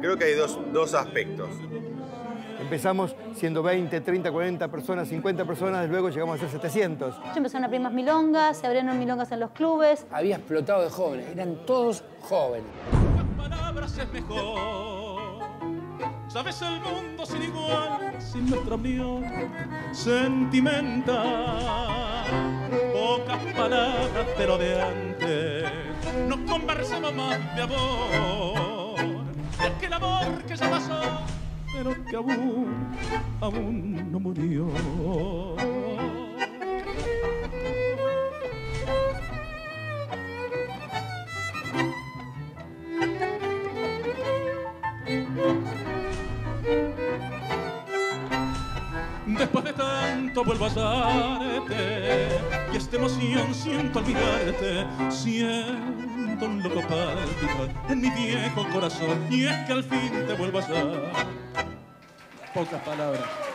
Creo que hay dos, dos aspectos. Empezamos siendo 20, 30, 40 personas, 50 personas, luego llegamos a ser 700. Empezaron a abrir más milongas, se abrieron milongas en los clubes. Había explotado de jóvenes, eran todos jóvenes. palabras es mejor. Sabes el mundo sin igual, sin nuestra unión sentimental. Pocas palabras, pero de antes nos conversamos más de amor. Que aún, aún no murió. Después de tanto vuelvo a hallarte Y esta emoción siento al mirarte Siento un loco palpitar en mi viejo corazón Y es que al fin te vuelvo a hallar Pocas palabras